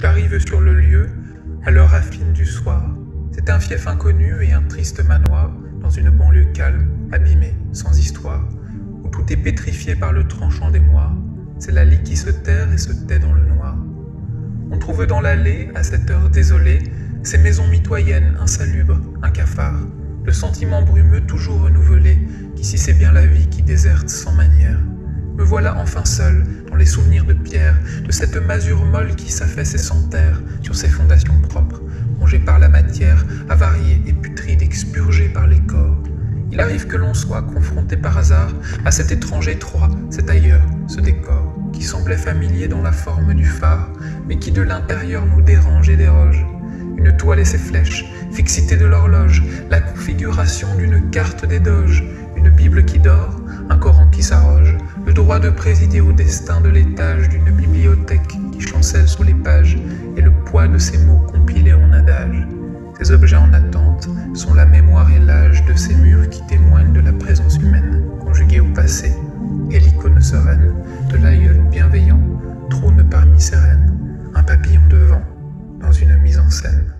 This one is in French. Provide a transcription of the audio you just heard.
J'arrive sur le lieu, à l'heure affine du soir. C'est un fief inconnu et un triste manoir, dans une banlieue calme, abîmée, sans histoire, où tout est pétrifié par le tranchant des mois. C'est la lie qui se terre et se tait dans le noir. On trouve dans l'allée, à cette heure désolée, ces maisons mitoyennes, insalubres, un cafard, le sentiment brumeux toujours renouvelé, qu'ici c'est bien la vie qui déserte sans manière. Me voilà enfin seul, dans les souvenirs de pierre, de cette masure molle qui s'affaisse et s'enterre sur ses fondations propres, rongées par la matière, avariée et putride, expurgée par les corps. Il arrive que l'on soit confronté par hasard à cet étrange étroit, cet ailleurs, ce décor, qui semblait familier dans la forme du phare, mais qui de l'intérieur nous dérange et déroge. Une toile et ses flèches, fixité de l'horloge, la configuration d'une carte des doges, une Bible qui dort, droit de présider au destin de l'étage d'une bibliothèque qui chancelle sur les pages, et le poids de ces mots compilés en adage. Ces objets en attente sont la mémoire et l'âge de ces murs qui témoignent de la présence humaine, conjuguée au passé, et l'icône sereine de l'aïeul bienveillant trône parmi ses reines, un papillon de vent, dans une mise en scène.